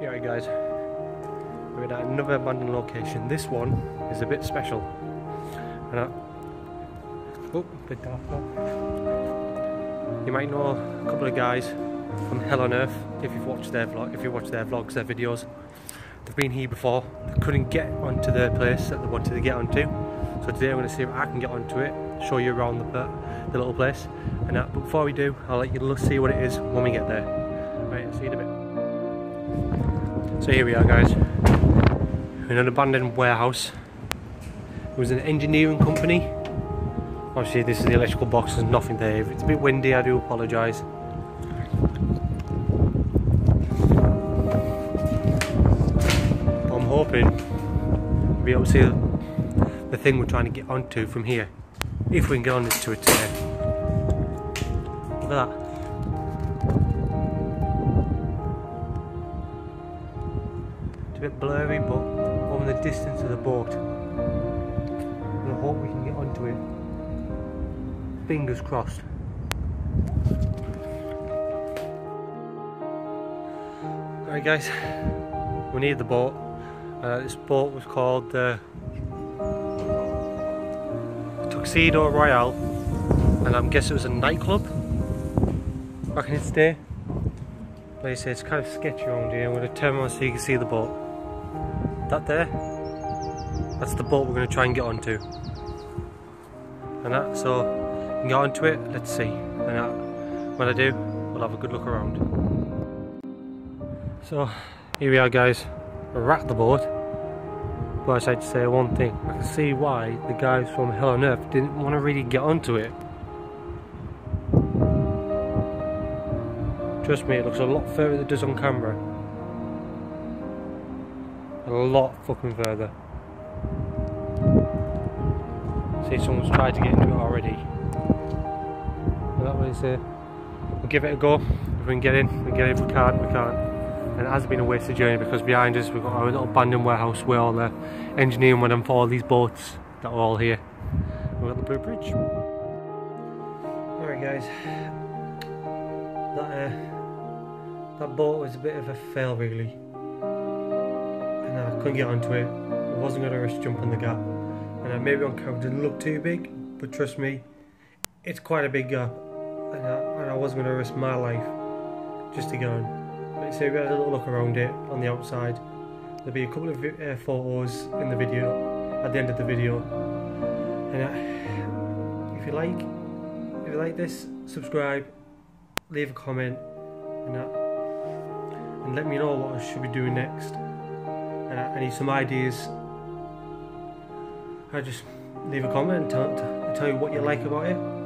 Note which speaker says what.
Speaker 1: Yeah, right, guys. We're at another abandoned location. This one is a bit special. And I, oh, bit dark. You might know a couple of guys from Hell on Earth if you've watched their vlog, if you watch their vlogs, their videos. They've been here before. They couldn't get onto the place that they wanted to get onto. So today I'm going to see if I can get onto it, show you around the, the little place. And uh, but before we do, I'll let you see what it is when we get there. Right, I'll see you in a bit. So here we are guys, in an abandoned warehouse. It was an engineering company. Obviously this is the electrical box, there's nothing there. If it's a bit windy I do apologise. I'm hoping we'll be able to see the thing we're trying to get onto from here. If we can get on to it today. Look at that. It's a bit blurry, but over the distance of the boat, I hope we can get onto it. Fingers crossed. Alright guys, we need the boat. Uh, this boat was called the uh, Tuxedo Royale and I'm guessing it was a nightclub back in its day. Like I say, it's kind of sketchy around here. I'm going to turn around so you can see the boat. That there, that's the boat we're going to try and get onto. And that, so get onto it, let's see. And that, when I do, we'll have a good look around. So, here we are guys, we're at the boat. But I said to say one thing, I can see why the guys from Hell on Earth didn't want to really get onto it. Trust me, it looks a lot further than it does on camera. A lot fucking further. See, someone's tried to get into it already. And that was, uh, we'll give it a go. If we can get in, we get in. If we can't, we can't. And it has been a wasted journey because behind us we've got our little abandoned warehouse where all the engineering went on for all these boats that are all here. We've got the Blue Bridge. Alright guys, that uh, that boat was a bit of a fail really. And I couldn't get onto it. I wasn't going to risk jumping the gap. And uh, maybe on camera didn't look too big, but trust me, it's quite a big gap. And I, and I wasn't going to risk my life just to get on. I say, we had a little look around it on the outside. There'll be a couple of uh, photos in the video, at the end of the video. And uh, if you like, if you like this, subscribe, leave a comment, and uh, and let me know what I should be doing next. And I need some ideas. I just leave a comment and tell, tell you what you like about it.